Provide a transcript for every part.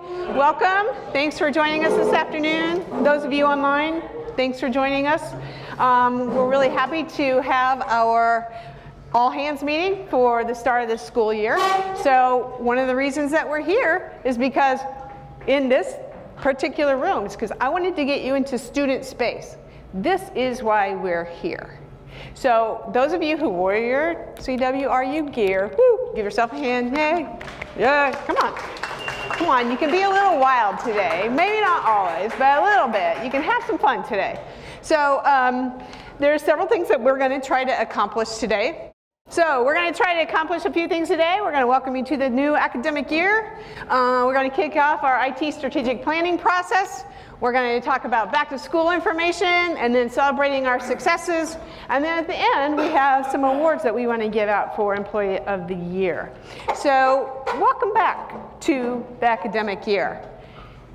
Welcome. Thanks for joining us this afternoon. Those of you online, thanks for joining us. Um, we're really happy to have our all hands meeting for the start of the school year. So one of the reasons that we're here is because in this particular room, it's because I wanted to get you into student space. This is why we're here. So those of you who wore your CWRU gear, woo, give yourself a hand, yay. Yeah, come on. Come on, you can be a little wild today. Maybe not always, but a little bit. You can have some fun today. So um, there are several things that we're going to try to accomplish today. So we're going to try to accomplish a few things today. We're going to welcome you to the new academic year. Uh, we're going to kick off our IT strategic planning process. We're going to talk about back to school information and then celebrating our successes. And then at the end, we have some awards that we want to give out for Employee of the Year. So welcome back to the academic year.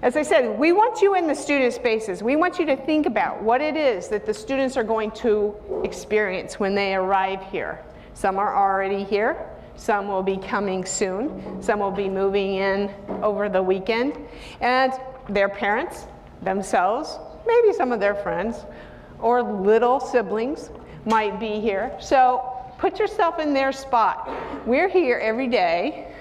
As I said, we want you in the student spaces. We want you to think about what it is that the students are going to experience when they arrive here. Some are already here. Some will be coming soon. Some will be moving in over the weekend. And their parents, themselves, maybe some of their friends, or little siblings might be here. So put yourself in their spot. We're here every day,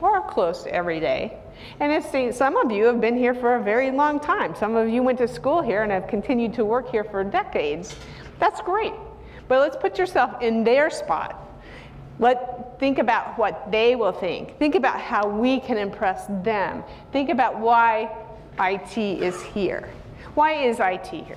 or close to every day. And it's, some of you have been here for a very long time. Some of you went to school here and have continued to work here for decades. That's great. But let's put yourself in their spot. Let think about what they will think. Think about how we can impress them. Think about why IT is here. Why is IT here?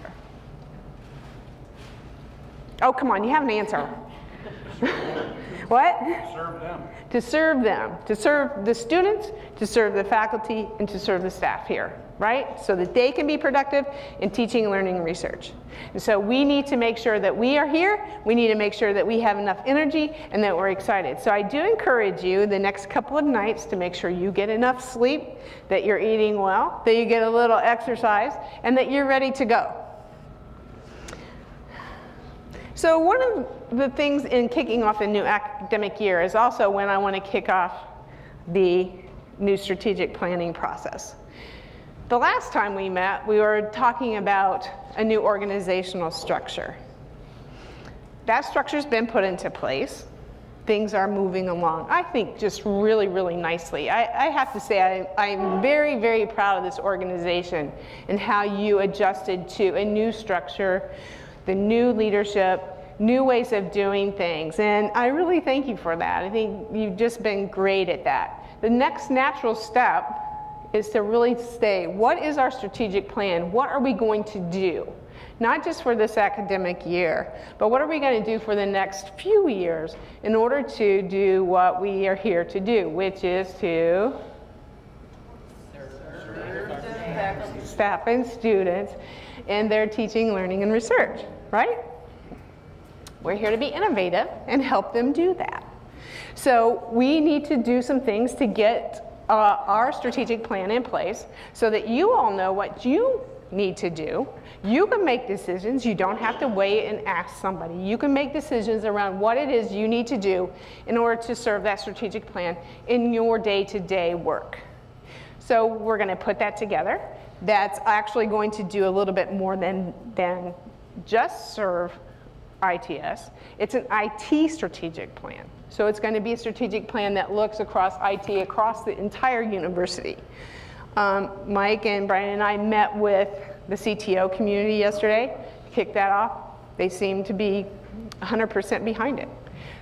Oh, come on, you have an answer. what? Serve them. To serve them, to serve the students, to serve the faculty, and to serve the staff here right? So that they can be productive in teaching, learning, and research. And so we need to make sure that we are here. We need to make sure that we have enough energy and that we're excited. So I do encourage you the next couple of nights to make sure you get enough sleep, that you're eating well, that you get a little exercise, and that you're ready to go. So one of the things in kicking off a new academic year is also when I want to kick off the new strategic planning process. The last time we met, we were talking about a new organizational structure. That structure's been put into place. Things are moving along, I think, just really, really nicely. I, I have to say, I, I'm very, very proud of this organization and how you adjusted to a new structure, the new leadership, new ways of doing things. And I really thank you for that. I think you've just been great at that. The next natural step is to really say, what is our strategic plan? What are we going to do? Not just for this academic year, but what are we going to do for the next few years in order to do what we are here to do, which is to staff and students in their teaching, learning, and research, right? We're here to be innovative and help them do that. So we need to do some things to get uh, our strategic plan in place so that you all know what you need to do. You can make decisions. You don't have to wait and ask somebody. You can make decisions around what it is you need to do in order to serve that strategic plan in your day-to-day -day work. So we're going to put that together. That's actually going to do a little bit more than, than just serve ITS. It's an IT strategic plan. So it's going to be a strategic plan that looks across IT, across the entire university. Um, Mike and Brian and I met with the CTO community yesterday to kick that off. They seem to be 100% behind it.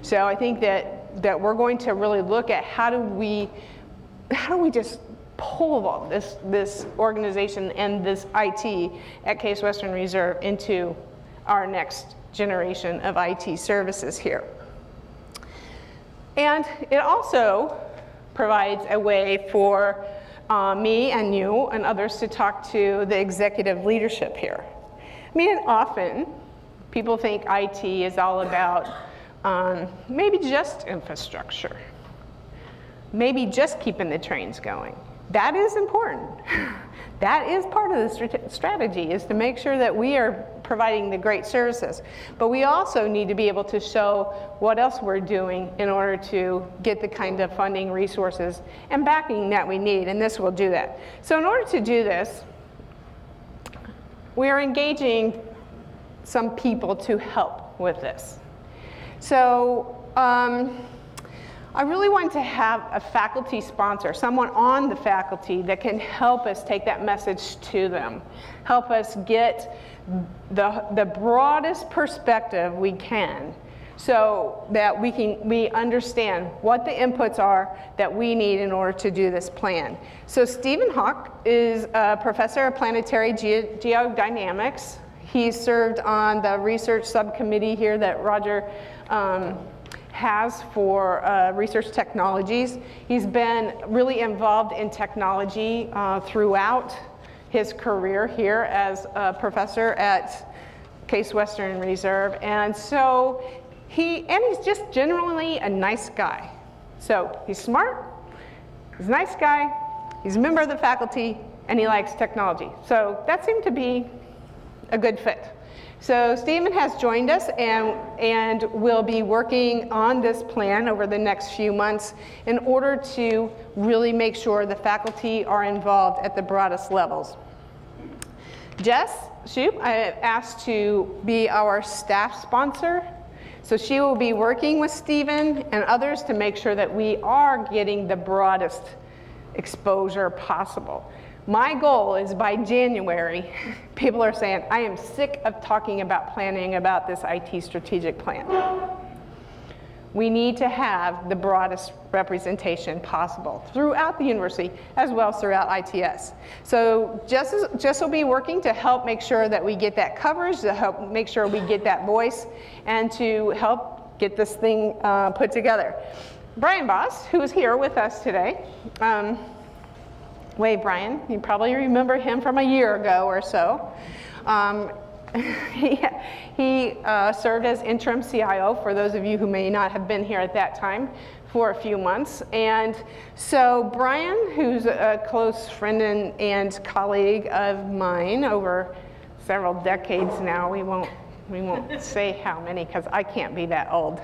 So I think that, that we're going to really look at how do we, how do we just pull all this, this organization and this IT at Case Western Reserve into our next generation of IT services here. And it also provides a way for uh, me and you and others to talk to the executive leadership here. I mean, often people think IT is all about um, maybe just infrastructure, maybe just keeping the trains going. That is important. that is part of the strategy, is to make sure that we are providing the great services. But we also need to be able to show what else we're doing in order to get the kind of funding, resources, and backing that we need, and this will do that. So in order to do this, we are engaging some people to help with this. So um, I really want to have a faculty sponsor, someone on the faculty that can help us take that message to them, help us get the, the broadest perspective we can so that we can we understand what the inputs are that we need in order to do this plan. So Stephen Hauck is a professor of planetary ge geodynamics. He served on the research subcommittee here that Roger um, has for uh, research technologies. He's been really involved in technology uh, throughout his career here as a professor at Case Western Reserve. And so he, and he's just generally a nice guy. So he's smart, he's a nice guy, he's a member of the faculty, and he likes technology. So that seemed to be a good fit. So Stephen has joined us and, and will be working on this plan over the next few months in order to really make sure the faculty are involved at the broadest levels. Jess Shoop, I asked to be our staff sponsor. So she will be working with Stephen and others to make sure that we are getting the broadest exposure possible. My goal is by January, people are saying, I am sick of talking about planning about this IT strategic plan. We need to have the broadest representation possible throughout the university as well as throughout ITS. So Jess, Jess will be working to help make sure that we get that coverage, to help make sure we get that voice, and to help get this thing uh, put together. Brian Voss, who is here with us today, um, Wave Brian. You probably remember him from a year ago or so. Um, he he uh, served as interim CIO for those of you who may not have been here at that time for a few months. And so Brian, who's a close friend and, and colleague of mine over several decades now, we won't, we won't say how many because I can't be that old.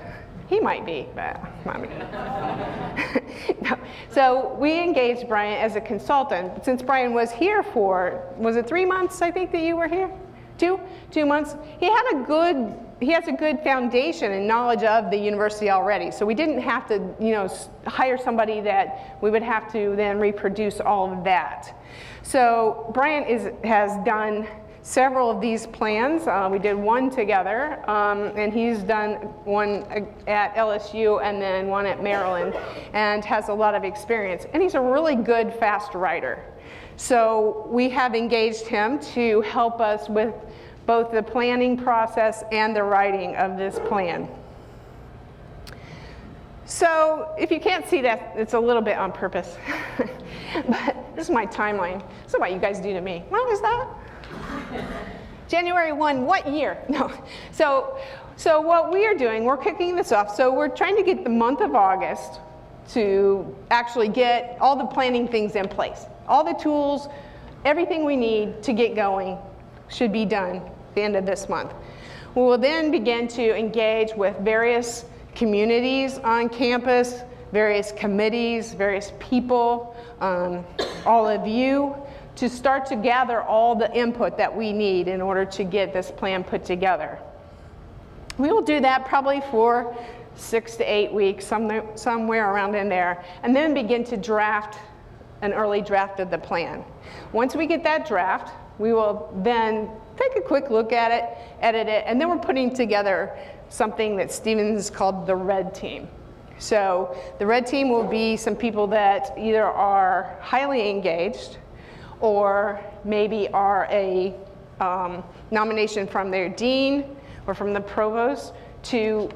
He might be, but not me. So we engaged Brian as a consultant. Since Brian was here for, was it three months, I think, that you were here? Two? Two months? He had a good, he has a good foundation and knowledge of the university already. So we didn't have to, you know, hire somebody that we would have to then reproduce all of that. So Brian is, has done several of these plans. Uh, we did one together, um, and he's done one at LSU and then one at Maryland, and has a lot of experience. And he's a really good fast writer. So we have engaged him to help us with both the planning process and the writing of this plan. So if you can't see that, it's a little bit on purpose. but this is my timeline. This is what you guys do to me. What is that? January 1, what year? No. So, so what we are doing, we're kicking this off. So we're trying to get the month of August to actually get all the planning things in place. All the tools, everything we need to get going should be done the end of this month. We will then begin to engage with various communities on campus, various committees, various people, um, all of you, to start to gather all the input that we need in order to get this plan put together. We will do that probably for six to eight weeks, somewhere around in there, and then begin to draft an early draft of the plan. Once we get that draft, we will then take a quick look at it, edit it, and then we're putting together something that Stevens called the red team. So the red team will be some people that either are highly engaged, or maybe are a um, nomination from their dean or from the provost to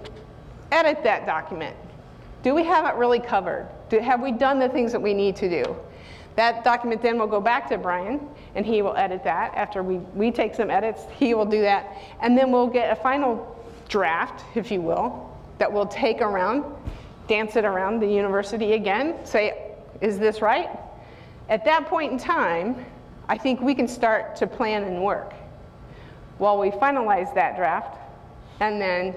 edit that document. Do we have it really covered? Do, have we done the things that we need to do? That document then will go back to Brian, and he will edit that. After we, we take some edits, he will do that. And then we'll get a final draft, if you will, that we'll take around, dance it around the university again, say, is this right? At that point in time, I think we can start to plan and work. while we finalize that draft, and then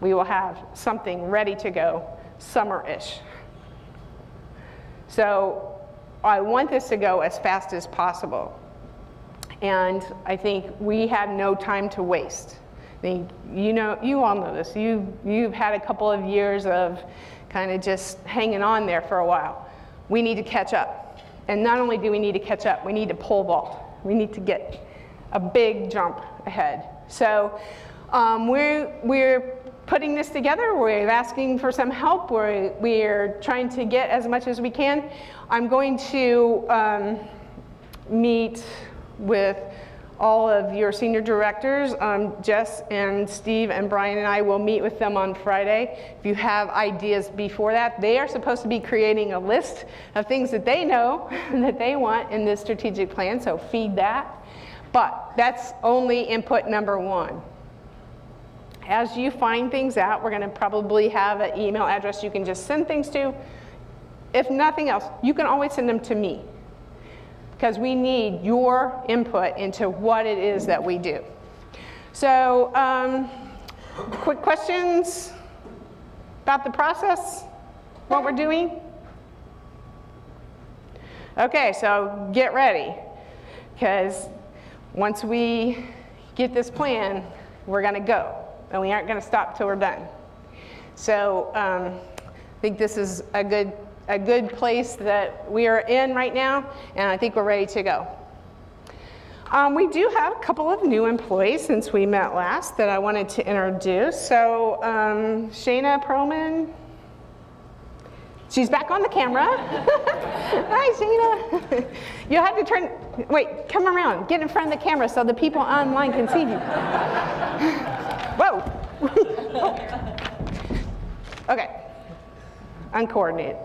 we will have something ready to go summer-ish. So I want this to go as fast as possible. And I think we have no time to waste. I you know, you all know this. You, you've had a couple of years of kind of just hanging on there for a while. We need to catch up. And not only do we need to catch up, we need to pole vault. We need to get a big jump ahead. So um, we're, we're putting this together. We're asking for some help. We're, we're trying to get as much as we can. I'm going to um, meet with all of your senior directors. Um, Jess and Steve and Brian and I will meet with them on Friday. If you have ideas before that, they are supposed to be creating a list of things that they know that they want in this strategic plan, so feed that. But that's only input number one. As you find things out, we're going to probably have an email address you can just send things to. If nothing else, you can always send them to me because we need your input into what it is that we do. So, um, quick questions about the process, what we're doing? Okay, so get ready because once we get this plan, we're going to go and we aren't going to stop till we're done. So um, I think this is a good a good place that we are in right now, and I think we're ready to go. Um, we do have a couple of new employees since we met last that I wanted to introduce. So um, Shayna Perlman, she's back on the camera. Hi, Shayna. You'll have to turn, wait, come around, get in front of the camera so the people online can see you. Whoa. okay, uncoordinated.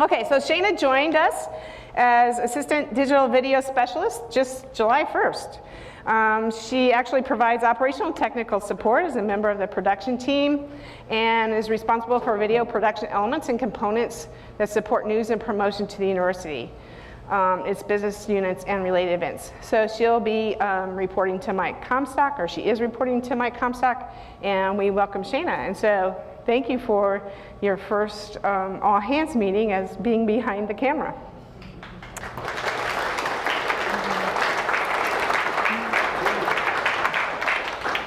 Okay, so Shayna joined us as Assistant Digital Video Specialist just July 1st. Um, she actually provides operational technical support as a member of the production team and is responsible for video production elements and components that support news and promotion to the university, um, its business units and related events. So she'll be um, reporting to Mike Comstock, or she is reporting to Mike Comstock, and we welcome Shayna. And so thank you for your first um, all hands meeting as being behind the camera.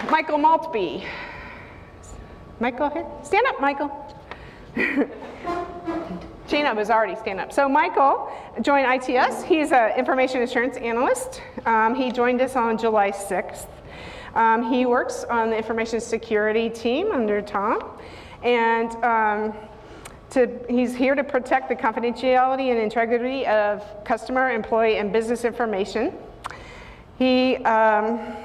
Michael Maltby. Michael, here. Stand up, Michael. Gina was already stand up. So Michael joined ITS. He's an information assurance analyst. Um, he joined us on July 6th. Um, he works on the information security team under Tom. And um, to, he's here to protect the confidentiality and integrity of customer, employee, and business information. He um,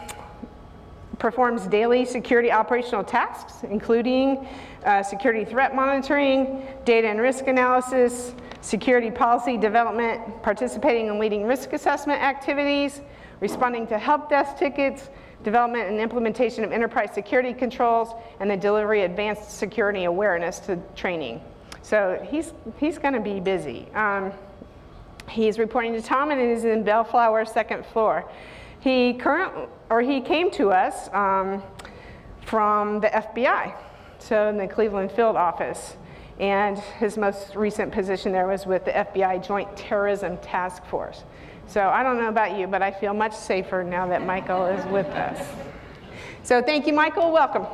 performs daily security operational tasks, including uh, security threat monitoring, data and risk analysis, security policy development, participating in leading risk assessment activities, responding to help desk tickets, development and implementation of enterprise security controls, and the delivery of advanced security awareness to training. So he's, he's going to be busy. Um, he's reporting to Tom and is in Bellflower second floor. He current, or he came to us um, from the FBI, so in the Cleveland field office. And his most recent position there was with the FBI Joint Terrorism Task Force. So I don't know about you, but I feel much safer now that Michael is with us. So thank you, Michael. Welcome.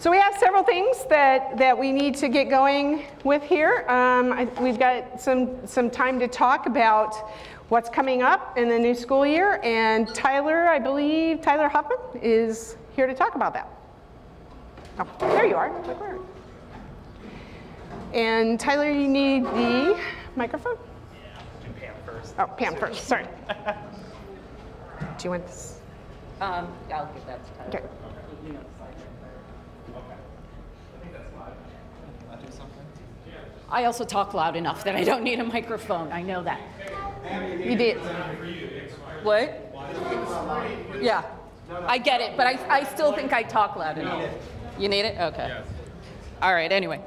So we have several things that, that we need to get going with here. Um, I, we've got some, some time to talk about what's coming up in the new school year, and Tyler, I believe, Tyler Huffman is here to talk about that. Oh, there you are. And Tyler, you need the microphone? Yeah, do Pam first. Oh, Pam first, sorry. Do you want this? Um, yeah, I'll give that to Tyler. Okay. I think that's loud. I also talk loud enough that I don't need a microphone. I know that. You did. What? Yeah, I get it, but I, I still think I talk loud enough. You need it? Okay. All right, anyway.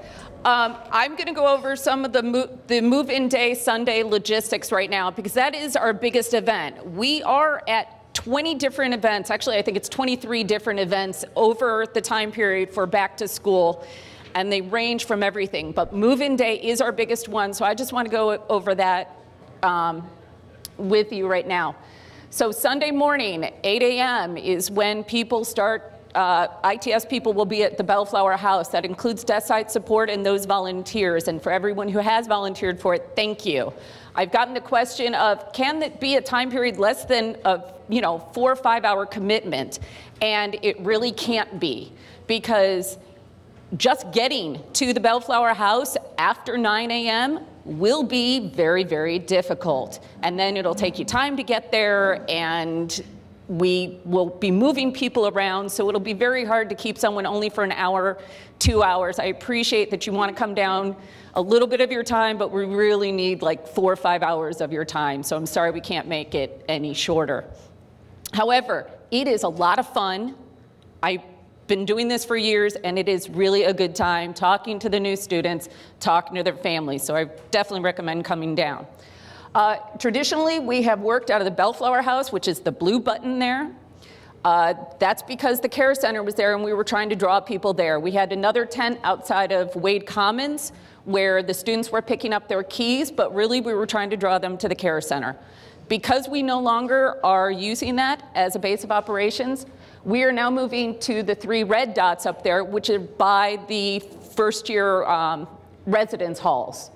Um, I'm going to go over some of the, mo- the move-in day Sunday logistics right now because that is our biggest event. We are at 20 different events. Actually, I think it's 23 different events over the time period for back to school, and they range from everything. But move-in day is our biggest one, so I just want to go over that um, with you right now. So Sunday morning, 8 a.m. is when people start uh, ITS people will be at the Bellflower House. That includes desk side support and those volunteers. And for everyone who has volunteered for it, thank you. I've gotten the question of can it be a time period less than a you know four or five hour commitment, and it really can't be because just getting to the Bellflower House after 9 a.m. will be very, very difficult. And then it'll take you time to get there, and we will be moving people around, so it'll be very hard to keep someone only for an hour, two hours. I appreciate that you want to come down a little bit of your time, but we really need like four or five hours of your time, so I'm sorry we can't make it any shorter. However, it is a lot of fun. I've been doing this for years, and it is really a good time talking to the new students, talking to their families, so I definitely recommend coming down. Uh, traditionally, we have worked out of the Bellflower House, which is the blue button there. Uh, that's because the care center was there and we were trying to draw people there. We had another tent outside of Wade Commons where the students were picking up their keys, but really we were trying to draw them to the care center. Because we no longer are using that as a base of operations, we are now moving to the three red dots up there, which are by the first year um, residence halls.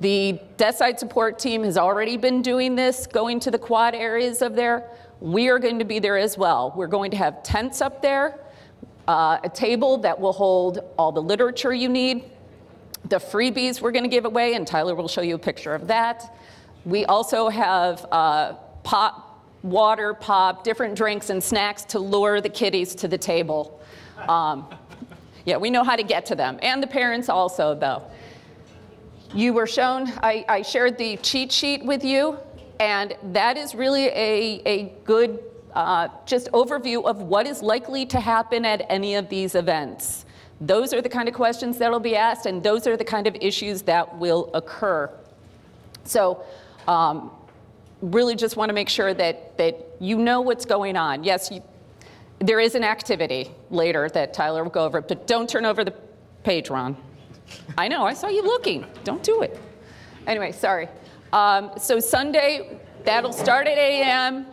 The desk support team has already been doing this, going to the quad areas of there. We are going to be there as well. We're going to have tents up there, uh, a table that will hold all the literature you need, the freebies we're going to give away, and Tyler will show you a picture of that. We also have uh, pop, water, pop, different drinks and snacks to lure the kiddies to the table. Um, yeah, we know how to get to them, and the parents also, though. You were shown, I, I, shared the cheat sheet with you, and that is really a, a good uh, just overview of what is likely to happen at any of these events. Those are the kind of questions that will be asked, and those are the kind of issues that will occur. So, um, really just want to make sure that, that you know what's going on. Yes, you, there is an activity later that Tyler will go over, but don't turn over the page, Ron. I know, I saw you looking. Don't do it. Anyway, sorry. Um, so Sunday, that'll start at 8 a.m.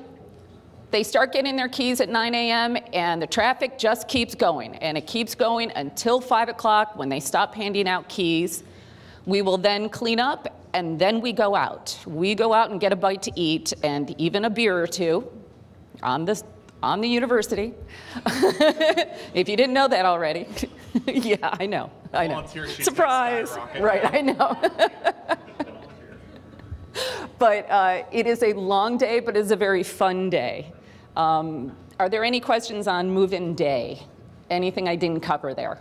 They start getting their keys at 9 a.m. and the traffic just keeps going. And it keeps going until 5 o'clock when they stop handing out keys. We will then clean up and then we go out. We go out and get a bite to eat and even a beer or two on the, on the university. if you didn't know that already. yeah, I know. I know. Surprise. Right, I know. but uh, it is a long day, but it's a very fun day. Um, are there any questions on move-in day? Anything I didn't cover there?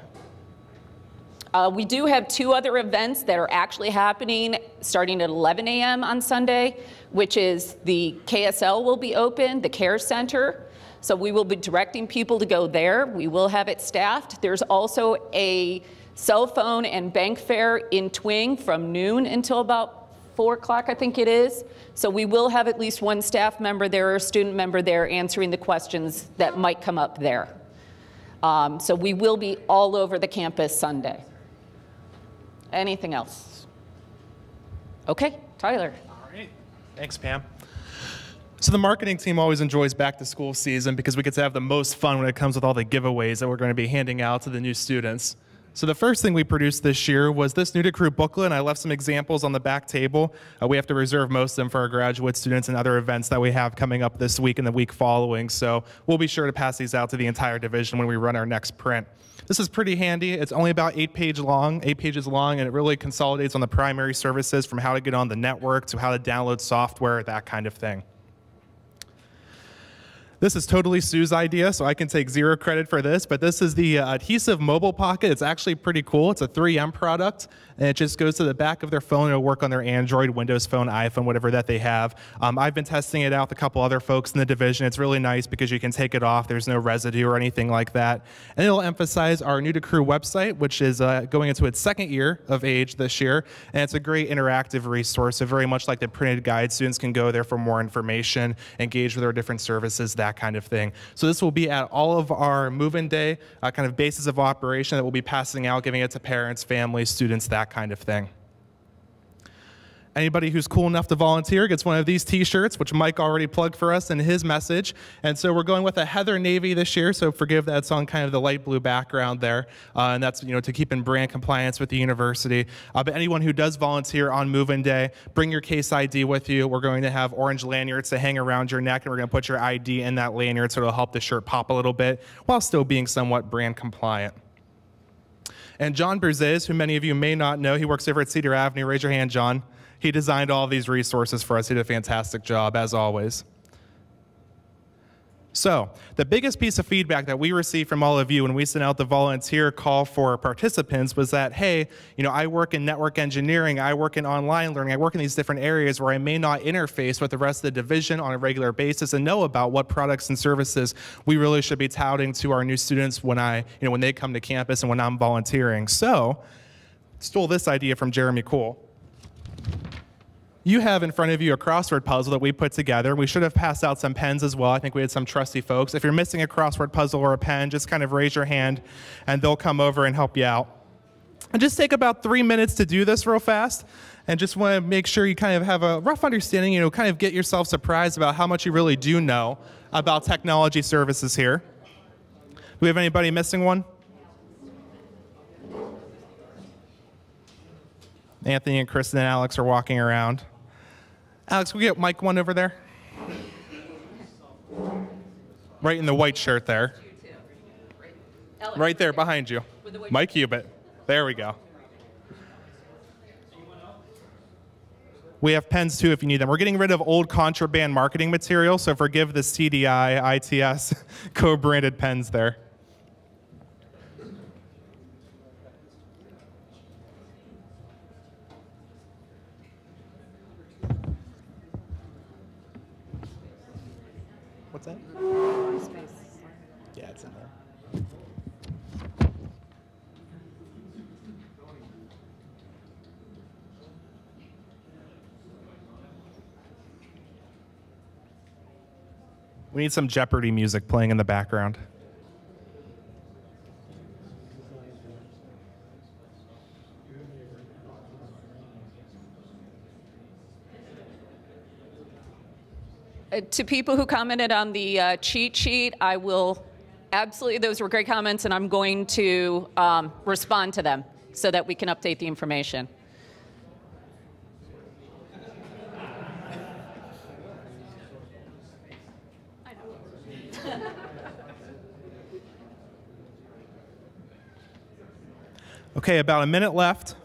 Uh, we do have two other events that are actually happening starting at 11 a.m. on Sunday, which is the KSL will be open, the Care Center. So we will be directing people to go there. We will have it staffed. There's also a cell phone and bank fair in Thwing from noon until about 4 o'clock, I think it is. So we will have at least one staff member there or student member there answering the questions that might come up there. Um, so we will be all over the campus Sunday. Anything else? Okay, Tyler. All right. Thanks, Pam. So the marketing team always enjoys back to school season because we get to have the most fun when it comes with all the giveaways that we're going to be handing out to the new students. So the first thing we produced this year was this new to CWRU booklet, and I left some examples on the back table. Uh, we have to reserve most of them for our graduate students and other events that we have coming up this week and the week following. So we'll be sure to pass these out to the entire division when we run our next print. This is pretty handy. It's only about eight page long, eight pages long, and it really consolidates on the primary services from how to get on the network to how to download software, that kind of thing. This is totally Sue's idea, so I can take zero credit for this, but this is the uh, adhesive mobile pocket. It's actually pretty cool. It's a 3M product, and it just goes to the back of their phone. It'll work on their Android, Windows Phone, iPhone, whatever that they have. Um, I've been testing it out with a couple other folks in the division. It's really nice because you can take it off. There's no residue or anything like that. And it'll emphasize our New to CWRU website, which is uh, going into its second year of age this year, and it's a great interactive resource. So very much like the printed guide, students can go there for more information, engage with our different services, that kind of thing. So this will be at all of our move-in day uh, kind of bases of operation that we'll be passing out, giving it to parents, families, students, that kind of thing. Anybody who's cool enough to volunteer gets one of these t-shirts, which Mike already plugged for us in his message. And so we're going with a Heather Navy this year, so forgive that it's on kind of the light blue background there. Uh, and that's, you know, to keep in brand compliance with the university. Uh, but anyone who does volunteer on move-in day, bring your case ID with you. We're going to have orange lanyards to hang around your neck, and we're going to put your ID in that lanyard so it'll help the shirt pop a little bit while still being somewhat brand compliant. And John Berzes, who many of you may not know, he works over at Cedar Avenue. Raise your hand, John. He designed all these resources for us. He did a fantastic job, as always. So, the biggest piece of feedback that we received from all of you when we sent out the volunteer call for participants was that, hey, you know, I work in network engineering, I work in online learning, I work in these different areas where I may not interface with the rest of the division on a regular basis and know about what products and services we really should be touting to our new students when I, you know, when they come to campus and when I'm volunteering. So, stole this idea from Jeremy Cool you have in front of you a crossword puzzle that we put together. We should have passed out some pens as well. I think we had some trusty folks. If you're missing a crossword puzzle or a pen, just kind of raise your hand and they'll come over and help you out. And just take about three minutes to do this real fast. And just want to make sure you kind of have a rough understanding, you know, kind of get yourself surprised about how much you really do know about technology services here. Do we have anybody missing one? Anthony and Kristen and Alex are walking around. Alex, we get Mike one over there? Right in the white shirt there. Right there behind you. Mike Hubert. There we go. We have pens too if you need them. We're getting rid of old contraband marketing material, so forgive the CDI, ITS co branded pens there. We need some Jeopardy music playing in the background. Uh, to people who commented on the uh, cheat sheet, I will absolutely, those were great comments, and I'm going to um, respond to them so that we can update the information. Okay, about a minute left.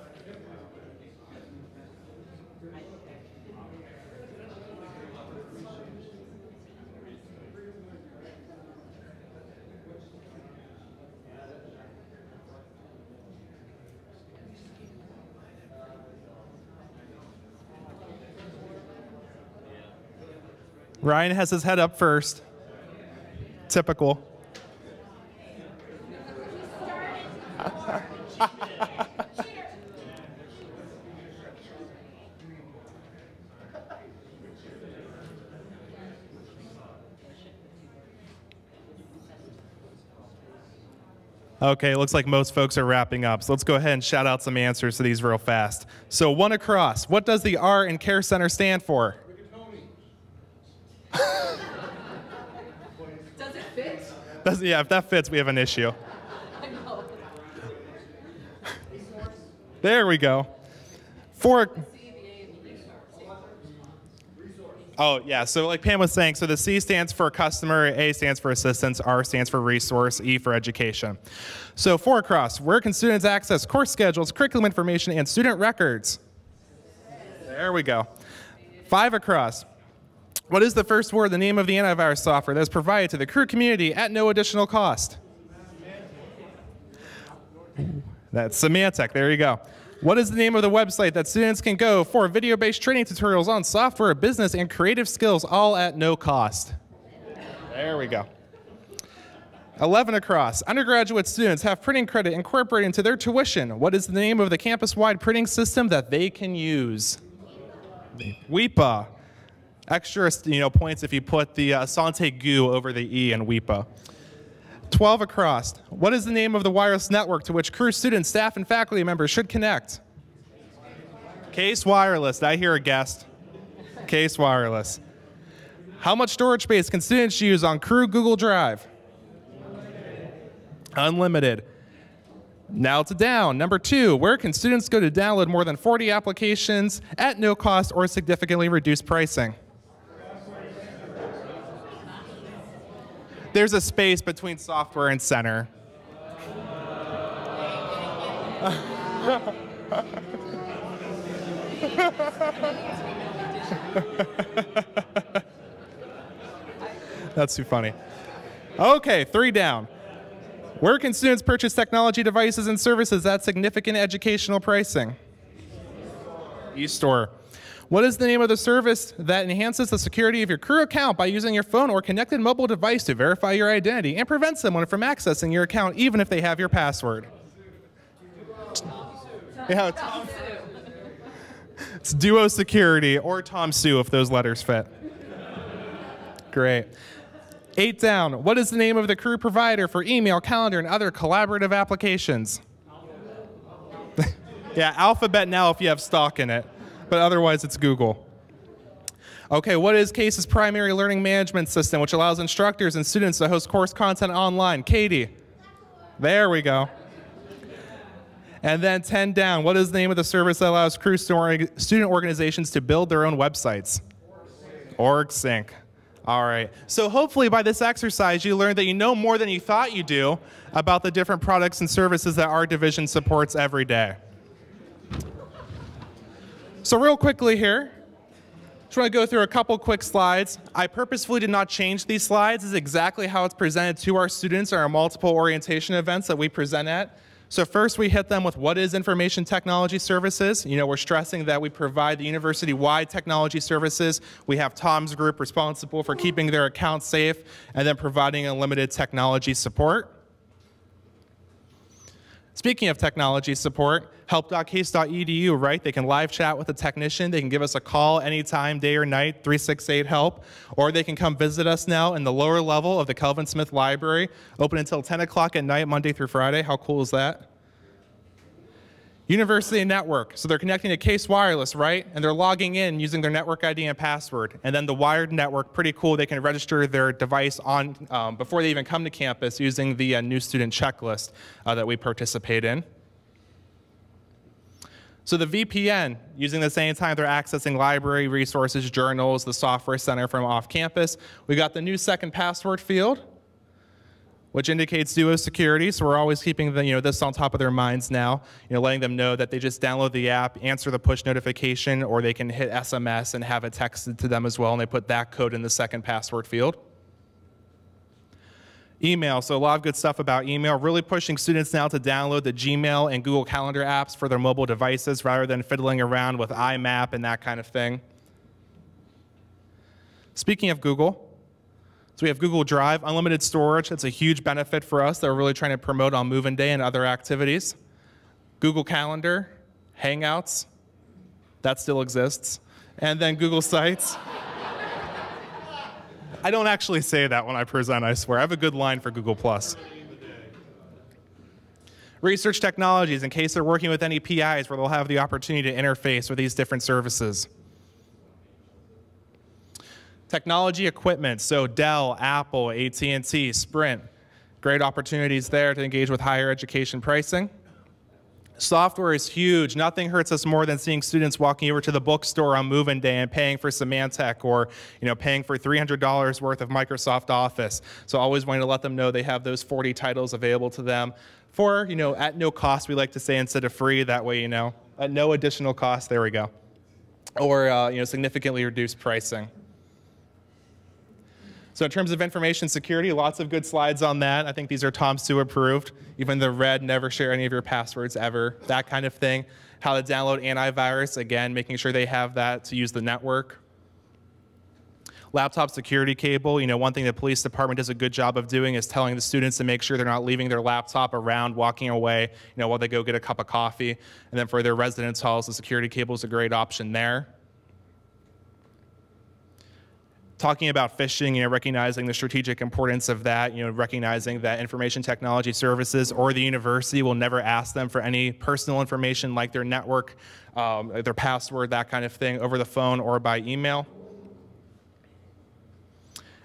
Ryan has his head up first. Typical. Okay, looks like most folks are wrapping up. So let's go ahead and shout out some answers to these real fast. So one across. What does the R in Care Center stand for? does it fit? Does, yeah, if that fits, we have an issue. There we go. For Oh, yeah. So, like Pam was saying, so the C stands for customer, A stands for assistance, R stands for resource, E for education. So, four across, where can students access course schedules, curriculum information, and student records? There we go. Five across, What is the first word, the name of the antivirus software that is provided to the CWRU community at no additional cost? That's Symantec. There you go. What is the name of the website that students can go for video-based training tutorials on software, business, and creative skills, all at no cost? There we go. 11 across. Undergraduate students have printing credit incorporated into their tuition. What is the name of the campus-wide printing system that they can use? WEPA. Extra you know, points if you put the uh, Sante goo over the E in WEPA. 12 across. What is the name of the wireless network to which CWRU, students, staff, and faculty members should connect? Case Wireless. I hear a guest. Case Wireless. How much storage space can students use on CWRU Google Drive? Unlimited. Now to down. Number two, where can students go to download more than 40 applications at no cost or significantly reduced pricing? There's a space between software and center. That's too funny. Okay, three down. Where can students purchase technology devices and services at significant educational pricing? eStore. What is the name of the service that enhances the security of your CWRU account by using your phone or connected mobile device to verify your identity and prevent someone from accessing your account even if they have your password? Yeah, it's, it's Duo Security or Tom Siu if those letters fit. Great. Eight down. What is the name of the CWRU provider for email, calendar, and other collaborative applications? yeah, Alphabet now if you have stock in it but otherwise it's Google. Okay, what is CASE's primary learning management system, which allows instructors and students to host course content online? Katie. There we go. And then 10 down, what is the name of the service that allows CWRU student organizations to build their own websites? OrgSync. All right. So hopefully by this exercise, you learned that you know more than you thought you do about the different products and services that our division supports every day. So real quickly here, just want to go through a couple quick slides. I purposefully did not change these slides. This is exactly how it's presented to our students at our multiple orientation events that we present at. So first we hit them with what is information technology services. You know, we're stressing that we provide the university-wide technology services. We have Tom's group responsible for keeping their accounts safe and then providing unlimited technology support. Speaking of technology support, help.case.edu, right? They can live chat with a technician. They can give us a call anytime, day or night, 368 HELP. Or they can come visit us now in the lower level of the Kelvin Smith Library, open until 10 o'clock at night, Monday through Friday. How cool is that? University network. So they're connecting to Case Wireless, right? And they're logging in using their network ID and password. And then the wired network, pretty cool. They can register their device on um, before they even come to campus using the uh, new student checklist uh, that we participate in. So the VPN, using the same time they're accessing library resources, journals, the software center from off campus. We got the new second password field which indicates duo security. So we're always keeping the, you know, this on top of their minds now, you know, letting them know that they just download the app, answer the push notification, or they can hit SMS and have it texted to them as well, and they put that code in the second password field. Email, so a lot of good stuff about email, really pushing students now to download the Gmail and Google Calendar apps for their mobile devices rather than fiddling around with IMAP and that kind of thing. Speaking of Google, so we have Google Drive, unlimited storage. That's a huge benefit for us that we're really trying to promote on Move-In Day and other activities. Google Calendar, Hangouts, that still exists. And then Google Sites. I don't actually say that when I present, I swear. I have a good line for Google+. Research technologies, in case they're working with any PIs where they'll have the opportunity to interface with these different services. Technology equipment, so Dell, Apple, AT&T, Sprint, great opportunities there to engage with higher education pricing. Software is huge. Nothing hurts us more than seeing students walking over to the bookstore on move-in day and paying for Symantec or you know, paying for $300 worth of Microsoft Office. So always wanting to let them know they have those 40 titles available to them for, you know, at no cost, we like to say, instead of free. That way, you know, at no additional cost, there we go. Or, uh, you know, significantly reduced pricing. So in terms of information security, lots of good slides on that. I think these are Tom Siu approved. Even the red, never share any of your passwords ever, that kind of thing. How to download antivirus, again, making sure they have that to use the network. Laptop security cable, you know, one thing the police department does a good job of doing is telling the students to make sure they're not leaving their laptop around, walking away, you know, while they go get a cup of coffee. And then for their residence halls, the security cable is a great option there talking about phishing, you know, recognizing the strategic importance of that, you know, recognizing that information technology services or the university will never ask them for any personal information like their network, um, their password, that kind of thing, over the phone or by email.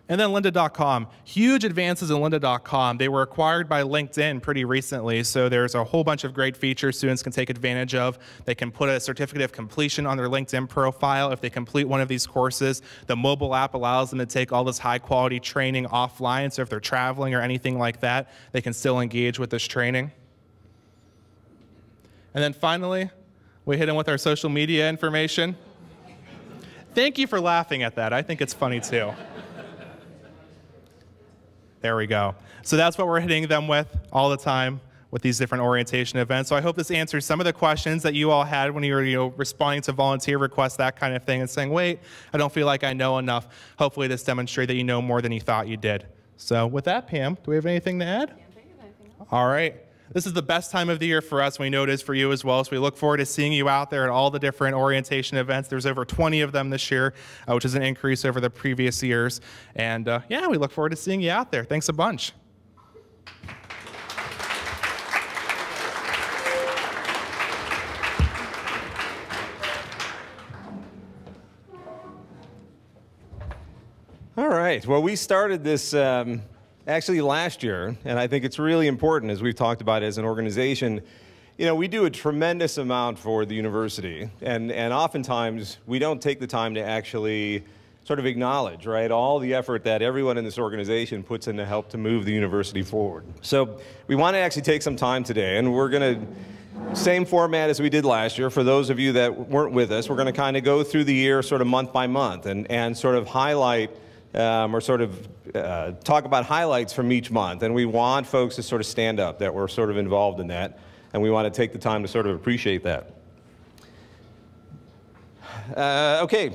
And then lynda.com. Huge advances in lynda.com. They were acquired by LinkedIn pretty recently, so there's a whole bunch of great features students can take advantage of. They can put a certificate of completion on their LinkedIn profile if they complete one of these courses. The mobile app allows them to take all this high quality training offline, so if they're traveling or anything like that, they can still engage with this training. And then finally, we hit them with our social media information. Thank you for laughing at that. I think it's funny too. There we go. So that's what we're hitting them with all the time with these different orientation events. So I hope this answers some of the questions that you all had when you were you know, responding to volunteer requests, that kind of thing, and saying, wait, I don't feel like I know enough. Hopefully this demonstrates that you know more than you thought you did. So with that, Pam, do we have anything to add? All right. This is the best time of the year for us. We know it is for you as well. So we look forward to seeing you out there at all the different orientation events. There's over 20 of them this year, uh, which is an increase over the previous years. And uh, yeah, we look forward to seeing you out there. Thanks a bunch. All right. Well, we started this um, actually last year, and I think it's really important as we've talked about as an organization. You know, we do a tremendous amount for the university, and, and oftentimes we don't take the time to actually sort of acknowledge, right, all the effort that everyone in this organization puts in to help to move the university forward. So we want to actually take some time today, and we're going to same format as we did last year. For those of you that weren't with us, we're going to kind of go through the year sort of month by month and, and sort of highlight um, or sort of uh, talk about highlights from each month. And we want folks to sort of stand up that we're sort of involved in that. And we want to take the time to sort of appreciate that. Uh, okay.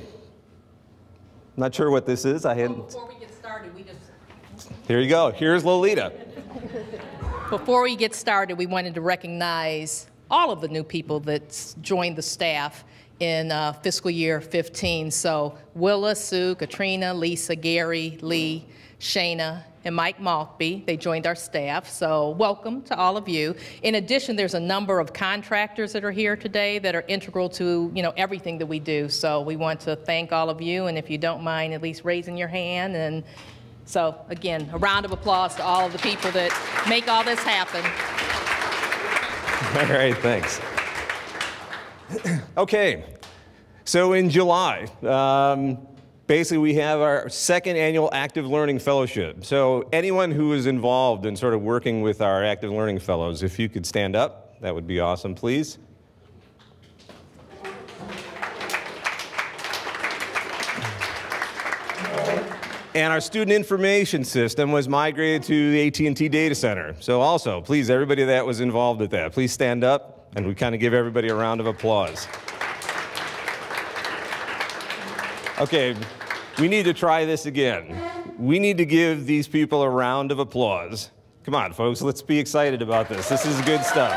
Not sure what this is. I hadn't. Before we get started, we just. Here you go. Here's Lolita. Before we get started, we wanted to recognize all of the new people that joined the staff in uh, fiscal year 15. So Willa, Sue, Katrina, Lisa, Gary, Lee, Shayna, and Mike Maltby. They joined our staff, so welcome to all of you. In addition, there's a number of contractors that are here today that are integral to you know everything that we do. So we want to thank all of you, and if you don't mind, at least raising your hand. And so again, a round of applause to all of the people that make all this happen. All right, thanks. okay, so in July, um, basically we have our second annual Active Learning Fellowship. So anyone who is involved in sort of working with our Active Learning Fellows, if you could stand up, that would be awesome, please. And our student information system was migrated to the AT&T data center. So also, please, everybody that was involved with that, please stand up and we kind of give everybody a round of applause. Okay, we need to try this again. We need to give these people a round of applause. Come on, folks, let's be excited about this. This is good stuff.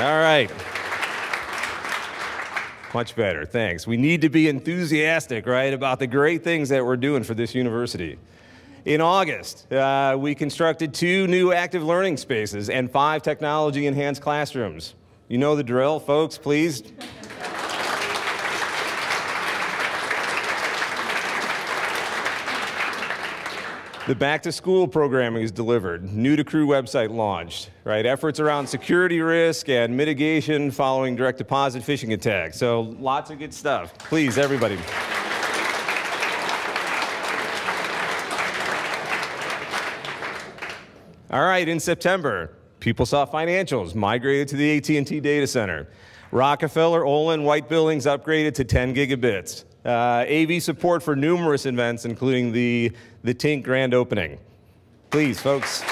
All right. Much better, thanks. We need to be enthusiastic, right, about the great things that we're doing for this university. In August, uh, we constructed two new active learning spaces and five technology enhanced classrooms. You know the drill, folks, please. The back to school programming is delivered. New to crew website launched, right? Efforts around security risk and mitigation following direct deposit phishing attacks. So lots of good stuff. Please, everybody. All right, in September, PeopleSoft Financials migrated to the AT&T data center. Rockefeller, Olin, White Buildings upgraded to 10 gigabits. Uh, AV support for numerous events, including the, the Tink grand opening. Please, folks.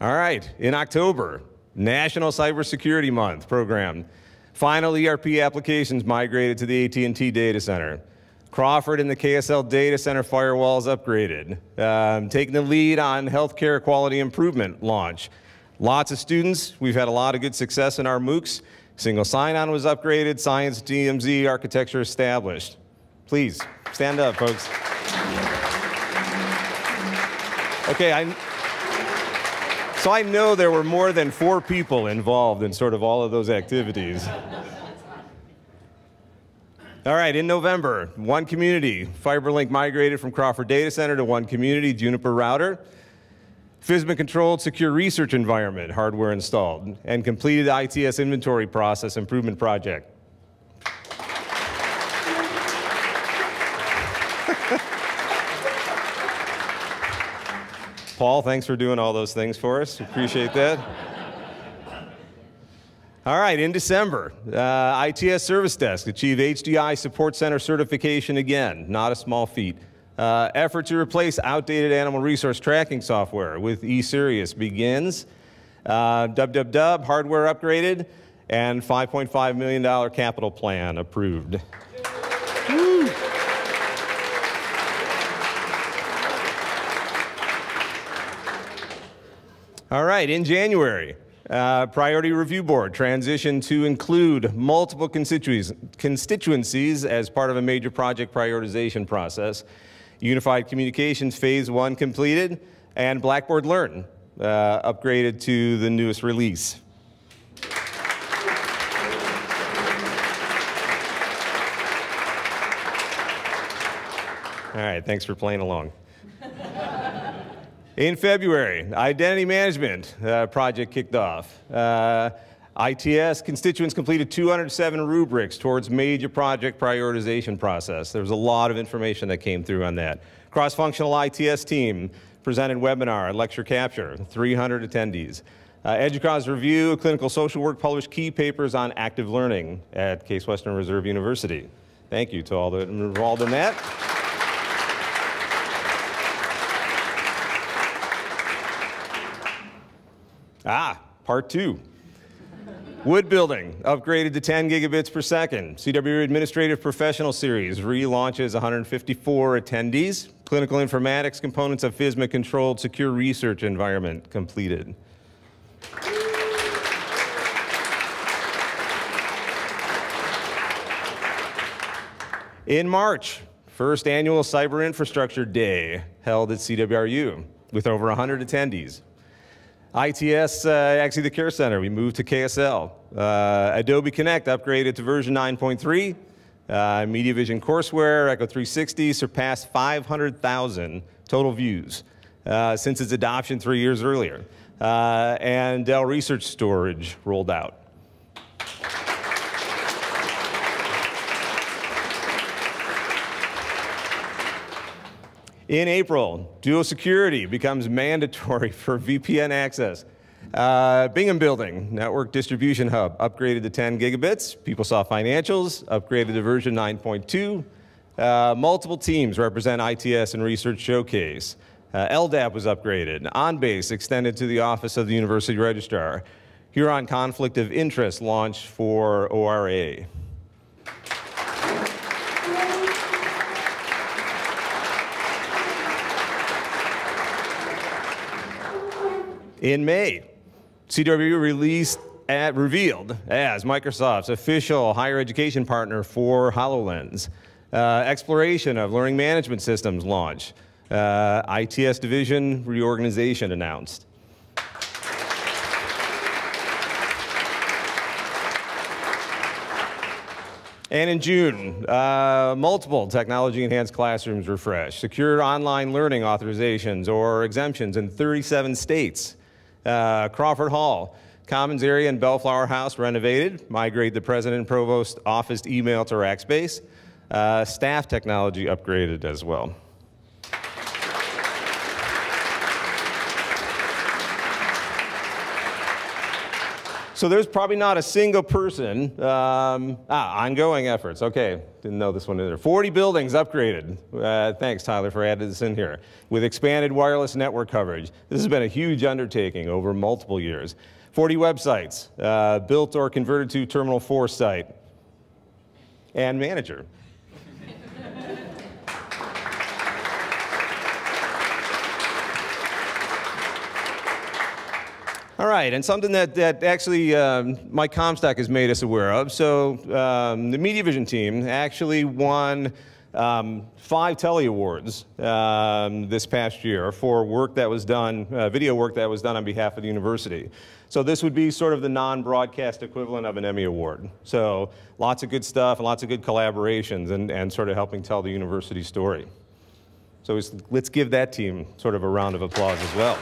All right, in October, National Cybersecurity Month program. Final ERP applications migrated to the AT&T data center. Crawford and the KSL data center firewalls upgraded. Um, taking the lead on healthcare quality improvement launch. Lots of students. We've had a lot of good success in our MOOCs. Single sign-on was upgraded. Science DMZ architecture established. Please, stand up, folks. Okay, I, so I know there were more than four people involved in sort of all of those activities. All right, in November, one community, FiberLink migrated from Crawford Data Center to one community, Juniper router. FISMA controlled secure research environment, hardware installed, and completed ITS inventory process improvement project. Paul, thanks for doing all those things for us. Appreciate that. All right, in December, uh, ITS Service Desk achieved HDI Support Center certification again, not a small feat. Uh, effort to replace outdated animal resource tracking software with eSirius begins. Uh, dub, hardware upgraded, and $5.5 million capital plan approved. All right, in January, uh, Priority Review Board transitioned to include multiple constituencies as part of a major project prioritization process. Unified Communications Phase 1 completed, and Blackboard Learn uh, upgraded to the newest release. All right, thanks for playing along. In February, identity management uh, project kicked off. Uh, ITS constituents completed 207 rubrics towards major project prioritization process. There was a lot of information that came through on that. Cross-functional ITS team presented webinar, lecture capture, 300 attendees. Uh, EDUCAUSE review, clinical social work published key papers on active learning at Case Western Reserve University. Thank you to all that involved in that. Ah, part two. Wood building, upgraded to 10 gigabits per second. CW Administrative Professional Series relaunches 154 attendees. Clinical informatics components of FISMA controlled secure research environment completed. In March, first annual Cyber Infrastructure Day held at CWRU with over 100 attendees. ITS, uh, actually the Care Center, we moved to KSL. Uh, Adobe Connect upgraded to version 9.3. Uh, MediaVision courseware, Echo 360 surpassed 500,000 total views uh, since its adoption three years earlier. Uh, and Dell Research Storage rolled out. In April, Duo Security becomes mandatory for VPN access. Uh, Bingham Building, Network Distribution Hub, upgraded to 10 gigabits. PeopleSoft Financials, upgraded to version 9.2. Uh, multiple teams represent ITS and Research Showcase. Uh, LDAP was upgraded. OnBase extended to the Office of the University Registrar. Huron Conflict of Interest launched for ORA. In May, CW released at, revealed as Microsoft's official higher education partner for HoloLens. Uh, exploration of learning management systems launch. Uh, ITS division reorganization announced. And in June, uh, multiple technology enhanced classrooms refreshed, secured online learning authorizations or exemptions in 37 states. Uh, Crawford Hall, Commons area and Bellflower House renovated, migrate the President and Provost office email to Rackspace. Uh, staff technology upgraded as well. So there's probably not a single person. Um, ah, ongoing efforts. Okay, didn't know this one either. 40 buildings upgraded. Uh, thanks, Tyler, for adding this in here. With expanded wireless network coverage. This has been a huge undertaking over multiple years. 40 websites uh, built or converted to Terminal 4 site. And manager. All right, and something that, that actually um, Mike Comstock has made us aware of. So um, the MediaVision team actually won um, five Telly Awards um, this past year for work that was done, uh, video work that was done on behalf of the university. So this would be sort of the non-broadcast equivalent of an Emmy Award. So lots of good stuff and lots of good collaborations and, and sort of helping tell the university story. So let's give that team sort of a round of applause as well.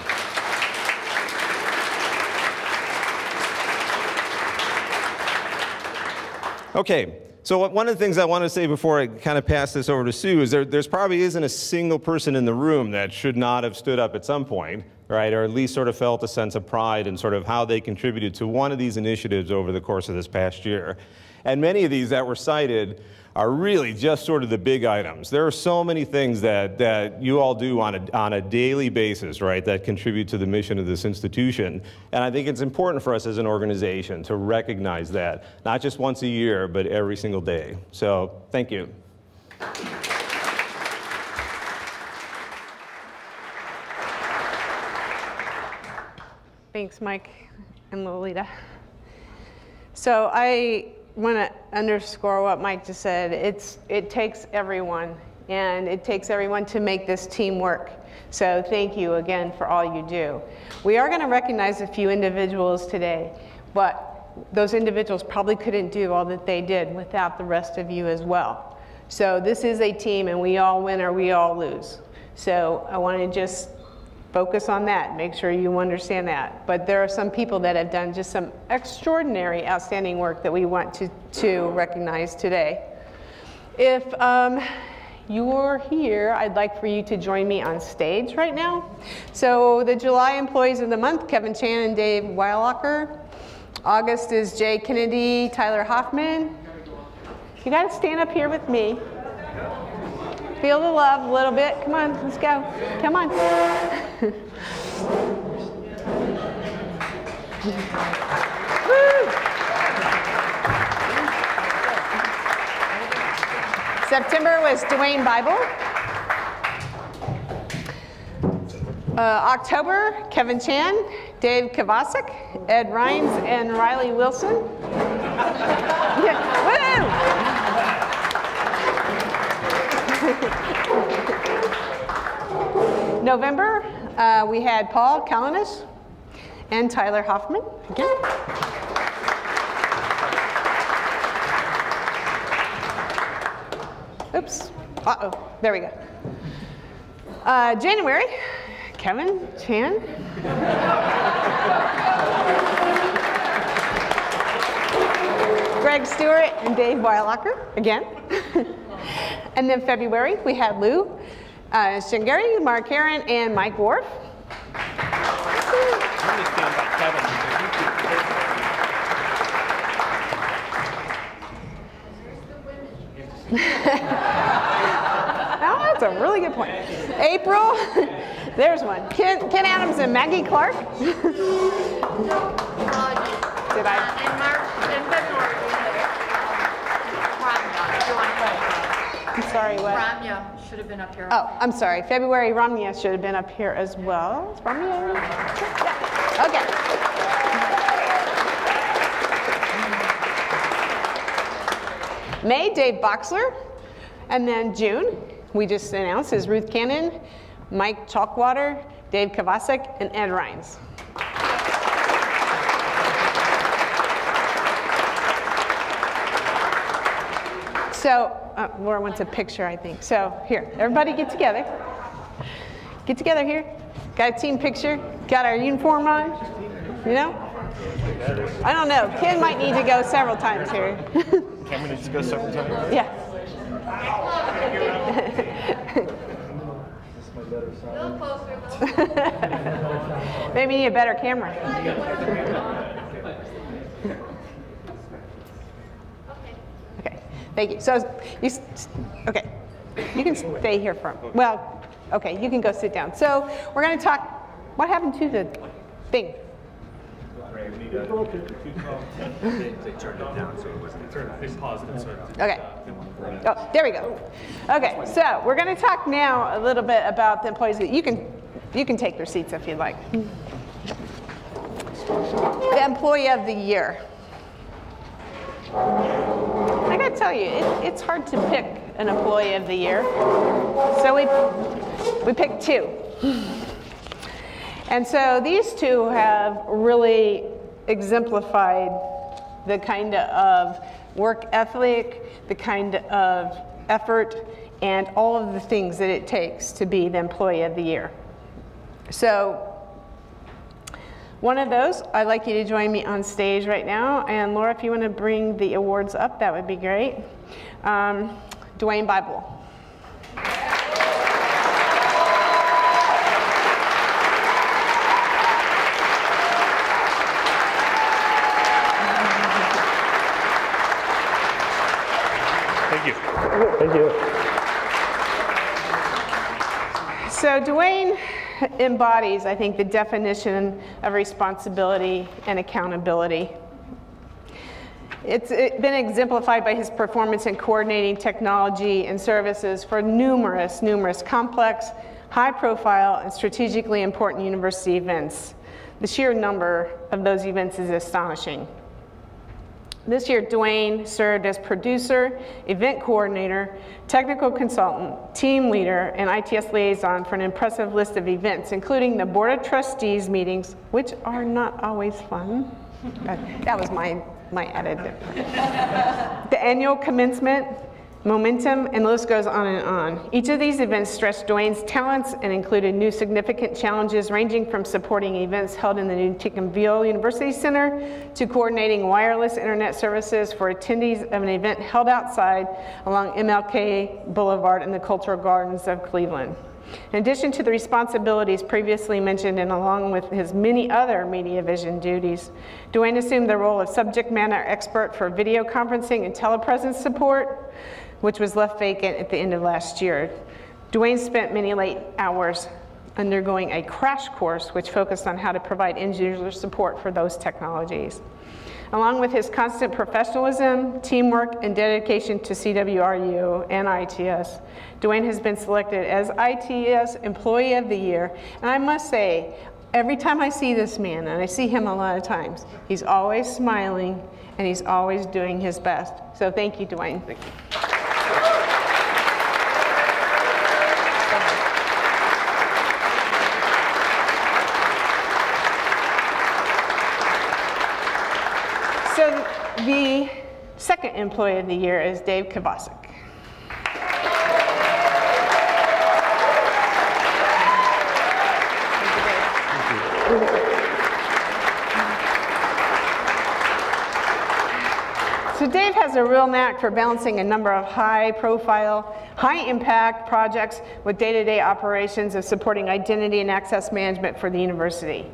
Okay, so one of the things I want to say before I kind of pass this over to Sue is there, there's probably isn't a single person in the room that should not have stood up at some point, right, or at least sort of felt a sense of pride in sort of how they contributed to one of these initiatives over the course of this past year. And many of these that were cited are really just sort of the big items. There are so many things that, that you all do on a, on a daily basis, right, that contribute to the mission of this institution. And I think it's important for us as an organization to recognize that, not just once a year, but every single day. So thank you. Thanks, Mike and Lolita. So I want to underscore what Mike just said. It's, it takes everyone, and it takes everyone to make this team work. So thank you again for all you do. We are going to recognize a few individuals today, but those individuals probably couldn't do all that they did without the rest of you as well. So this is a team, and we all win or we all lose. So I want to just focus on that, make sure you understand that. But there are some people that have done just some extraordinary, outstanding work that we want to, to recognize today. If um, you're here, I'd like for you to join me on stage right now. So the July employees of the month, Kevin Chan and Dave Weilacher. August is Jay Kennedy, Tyler Hoffman. You gotta stand up here with me. Feel the love a little bit. Come on, let's go. Come on. September was Dwayne Bible. Uh, October, Kevin Chan, Dave Kavasik, Ed Rhines, and Riley Wilson. yeah. Woo! November, uh, we had Paul Kalanis and Tyler Hoffman again. Oops. Uh-oh. There we go. Uh, January, Kevin Chan. Greg Stewart and Dave Weilacher again. And then February, we had Lou uh, Shingari, Mark Heron, and Mike Worf. Oh, that's a really good point. April, there's one. Ken, Ken Adams and Maggie Clark. Did I? In March, in February, I'm sorry, what? Ramya should have been up here. Oh, I'm sorry. February, Ramya should have been up here as well. Ramya? Yeah. Okay. May, Dave Boxler. And then June, we just announced, is Ruth Cannon, Mike Chalkwater, Dave Kavasik, and Ed Rhines. So uh, Laura wants a picture, I think. So here, everybody get together. Get together here. Got a team picture. Got our uniform on. You know? I don't know. Ken might need to go several times here. Can we need to go several times? yeah. Maybe need a better camera. Thank you. So, you, okay, you can stay here for, well, okay, you can go sit down. So we're going to talk, what happened to the thing? Okay. Oh, there we go. Okay, so we're going to talk now a little bit about the employees. You can, you can take your seats if you'd like. The Employee of the Year. Gotta tell you, it, it's hard to pick an Employee of the Year. So we, we picked two. And so these two have really exemplified the kind of work ethic, the kind of effort, and all of the things that it takes to be the Employee of the Year. So one of those, I'd like you to join me on stage right now. And Laura, if you want to bring the awards up, that would be great. Um, Dwayne Bible. Thank you. Thank you. So Dwayne embodies, I think, the definition of responsibility and accountability. It's been exemplified by his performance in coordinating technology and services for numerous, numerous complex, high-profile, and strategically important university events. The sheer number of those events is astonishing. This year, Dwayne served as producer, event coordinator, technical consultant, team leader, and ITS liaison for an impressive list of events, including the Board of Trustees meetings, which are not always fun. That was my, my added. The annual commencement, momentum, and the list goes on and on. Each of these events stretched Dwayne's talents and included new significant challenges ranging from supporting events held in the new Tinkham Veale University Center to coordinating wireless internet services for attendees of an event held outside along MLK Boulevard in the Cultural Gardens of Cleveland. In addition to the responsibilities previously mentioned and along with his many other media vision duties, Dwayne assumed the role of subject matter expert for video conferencing and telepresence support, which was left vacant at the end of last year. Dwayne spent many late hours undergoing a crash course which focused on how to provide end user support for those technologies. Along with his constant professionalism, teamwork, and dedication to CWRU and ITS, Dwayne has been selected as ITS Employee of the Year. And I must say, every time I see this man, and I see him a lot of times, he's always smiling and he's always doing his best. So thank you, Dwayne. So the second Employee of the Year is Dave Kavasik. So Dave has a real knack for balancing a number of high-profile, high-impact projects with day-to-day operations of supporting identity and access management for the university.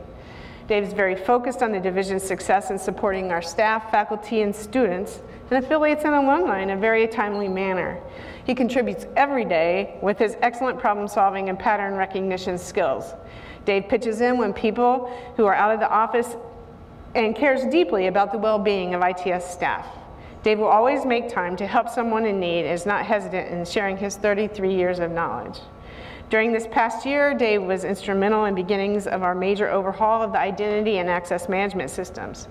Dave is very focused on the division's success in supporting our staff, faculty, and students, and affiliates and alumni in a very timely manner. He contributes every day with his excellent problem-solving and pattern recognition skills. Dave pitches in when people who are out of the office and cares deeply about the well-being of ITS staff. Dave will always make time to help someone in need and is not hesitant in sharing his 33 years of knowledge. During this past year, Dave was instrumental in beginnings of our major overhaul of the identity and access management systems.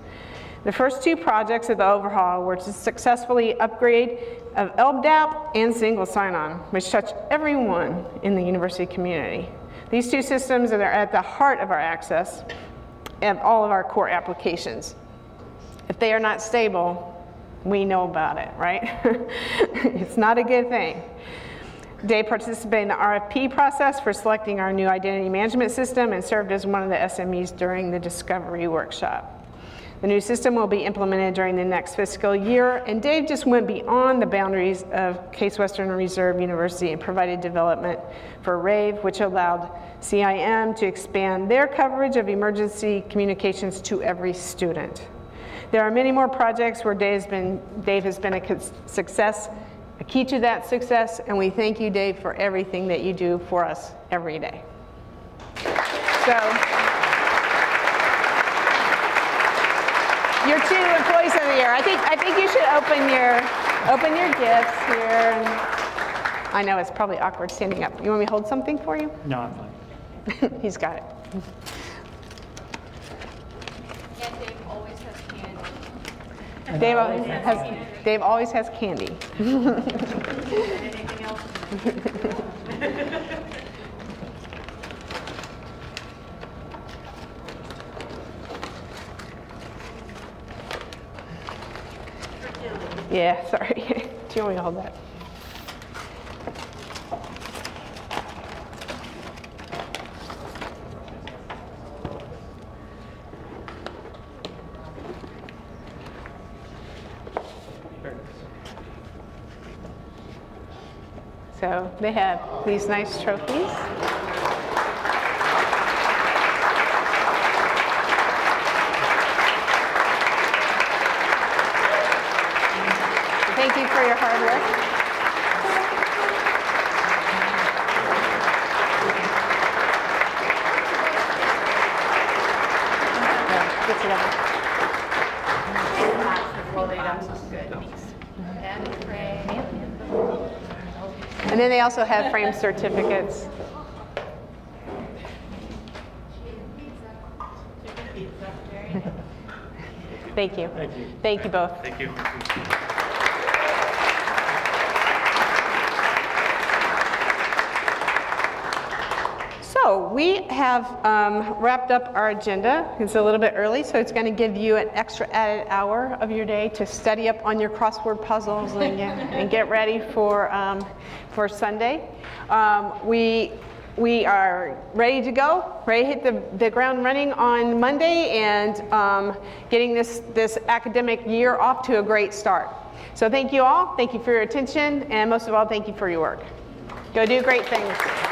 The first two projects of the overhaul were to successfully upgrade of LDAP and single sign-on, which touch everyone in the university community. These two systems are at the heart of our access and all of our core applications. If they are not stable, we know about it, right? it's not a good thing. Dave participated in the RFP process for selecting our new identity management system and served as one of the SMEs during the discovery workshop. The new system will be implemented during the next fiscal year, and Dave just went beyond the boundaries of Case Western Reserve University and provided development for RAVE, which allowed CIM to expand their coverage of emergency communications to every student. There are many more projects where Dave's been, Dave has been a success, key to that success, and we thank you, Dave, for everything that you do for us every day. So, your two employees of the year. I think I think you should open your open your gifts here. And I know it's probably awkward standing up. You want me to hold something for you? No, I'm fine. He's got it. And Dave always has candy. Dave always has Dave always has candy. Yeah, sorry. Do you want me to hold that? So they have these nice trophies. Thank you for your hard work. Yeah, get together. And then they also have framed certificates. Thank you. Thank you. Thank you both. Thank you. So we have um, wrapped up our agenda. It's a little bit early, so it's going to give you an extra added hour of your day to study up on your crossword puzzles and get, and get ready for, um, for Sunday. Um, we, we are ready to go, ready to hit the, the ground running on Monday and um, getting this, this academic year off to a great start. So thank you all. Thank you for your attention. And most of all, thank you for your work. Go do great things.